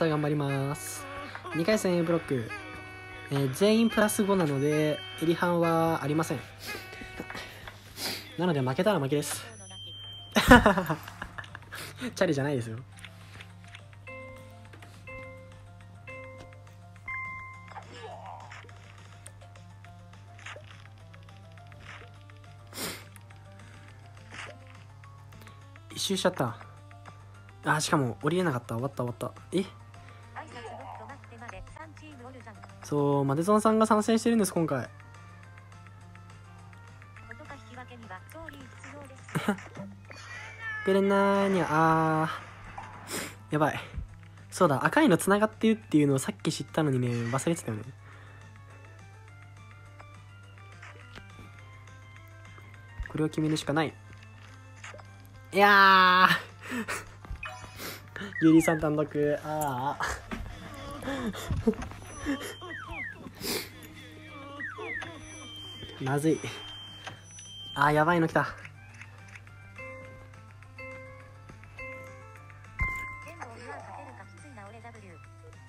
さあ頑張ります。2回戦 A ブロック、えー全員プラス5なのでエリハンはありません。なので負けたら負けです。チャリじゃないですよ。一周しちゃった。あしかも降りれなかった。終わった終わった。え？そうマデゾンさんが参戦してるんです今回。ことか引き分けには勝利必要ですくれなーにゃあーやばい。そうだ赤いの繋がってるっていうのをさっき知ったのにね忘れてたよね。これを決めるしかない。いやー。ゆりさん単独。ああ まずい。あーやばいの来た。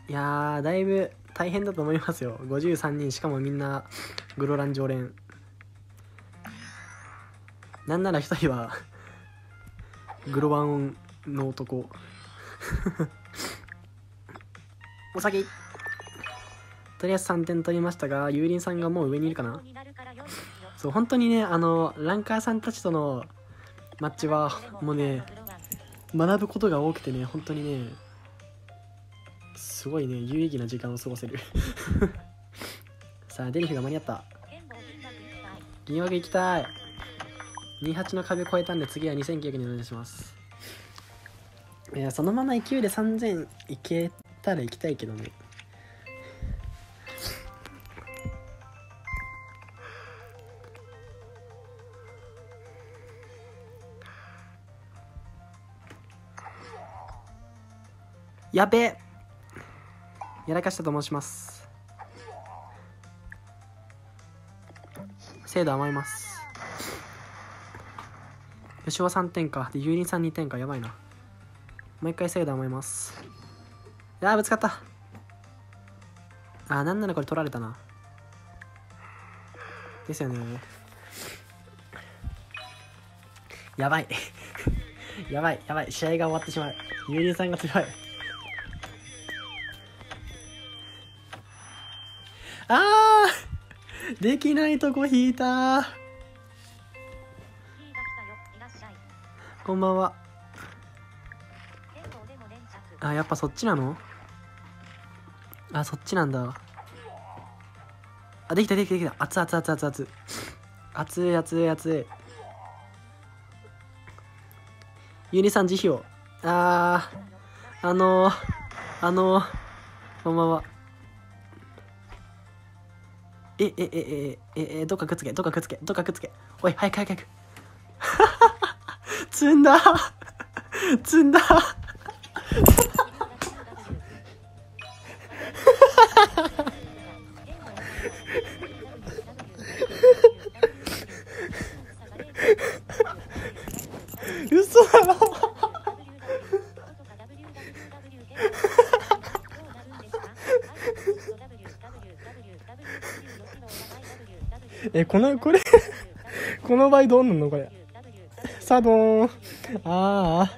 いやだいぶ大変だと思いますよ。53人しかもみんなグロラン常連。なんなら一人はグロバンの男。お先。とりあえず3点取りましたがユーリンさんがもう上にいるかな。そう本当にねあのランカーさんたちとのマッチはもうね学ぶことが多くてね本当にねすごいね有意義な時間を過ごせる。さあデリフが間に合った。銀額いっぱい銀枠行きたい。28の壁越えたんで次は2900にお願いします。いやそのまま勢いで3000いけたら行きたいけどね。やべ。えやらかしたと申します。精度余ります。吉尾3点かでユーリンさん2点かやばいな。もう一回精度余ります。いやーぶつかった。あーなんならこれ取られたな。ですよね。やばい。やばいやばい。試合が終わってしまう。ユーリンさんが強い。あー。できないとこ引いた。こんばんは。あやっぱそっちなの？あそっちなんだ。あできたできたできた。熱々熱々熱々熱い熱い。熱いゆりさん慈悲を。あー。あのー、あのー、こんばんはええええええどっかくっつけどっかくっつけどっかくっつけ。おい早く早く早く。積んだ。積んだ。嘘だろ。えこのこれこの場合どうなんのこれ？サドーン。ああ